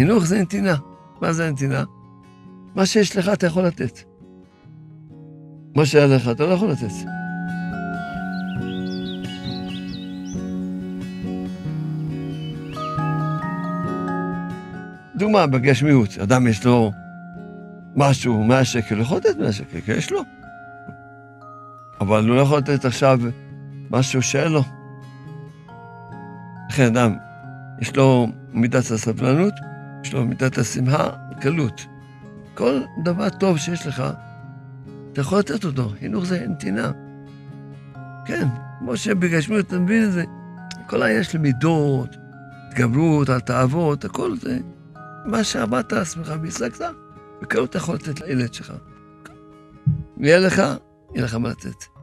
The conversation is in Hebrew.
חינוך זה נתינה. מה זה נתינה? מה שיש לך אתה יכול לתת. מה שהיה לך אתה לא יכול לתת. דוגמה, בגשמיות, אדם יש לו משהו, 100 שקל, הוא יכול לתת 100 שקל, כי יש לו. אבל הוא לא יכול לתת עכשיו משהו שאין לו. לכן אדם, יש לו מידת הסבלנות, יש לו מידת השמחה, קלות. כל דבר טוב שיש לך, אתה יכול לתת אותו. חינוך זה נתינה. כן, כמו שבגשמיות, אתה מבין את זה? כל היש למידות, התגברות על תאוות, הכל זה מה שעבדת עצמך והשגת, בקלות אתה יכול לתת לילד שלך. יהיה לך, יהיה לך מה לתת.